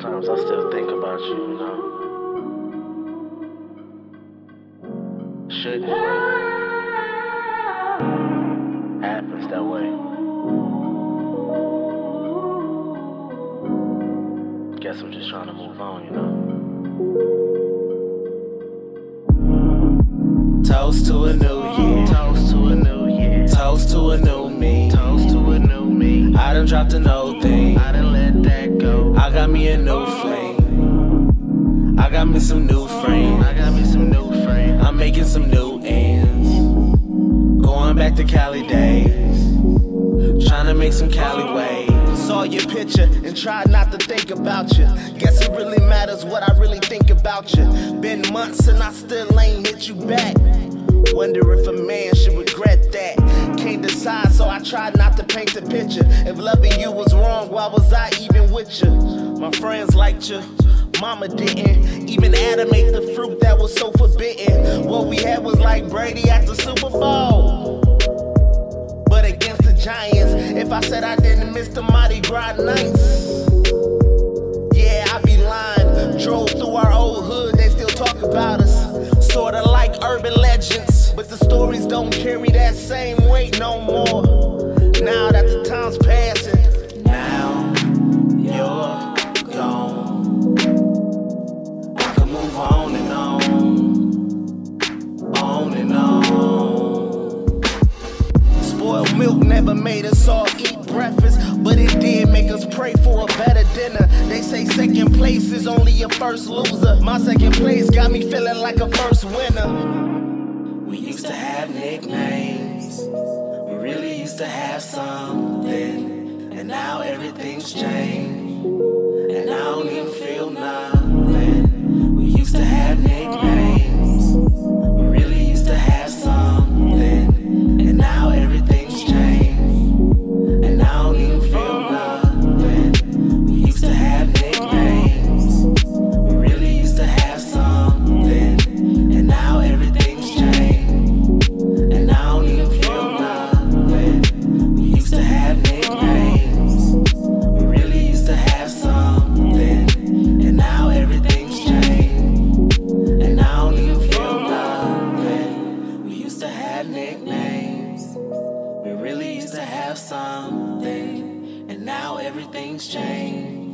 Sometimes I still think about you, you know. Shouldn't, but happens that way. Guess I'm just trying to move on, you know. Toast to a new year. Toast to a new year. Toast to a new me. Toast to a new me. I done dropped an old thing. Me a new flame. I got me some new friends. I got me some new friends. I'm making some new ends. Going back to Cali days. Trying to make some Cali waves. Saw your picture and tried not to think about you. Guess it really matters what I really think about you. Been months and I still ain't hit you back. Wonder if a man should regret that. Can't decide, so I tried not to paint the picture. If loving you was wrong, why was I even with you? My friends liked you. Mama didn't even animate the fruit that was so forbidden. What we had was like Brady at the Super Bowl. But against the Giants, if I said I didn't miss the Mardi Gras nights, yeah, I'd be lying. Drove through our old hood, they still talk about us. Sorta like urban legends, but the stories don't carry that same weight no more. Now that the time's passing, milk never made us all eat breakfast, but it did make us pray for a better dinner. They say second place is only a first loser. My second place got me feeling like a first winner. We used to have nicknames. We really used to have something. And now everything's changed. Nicknames. We really used to have something. And now everything's changed.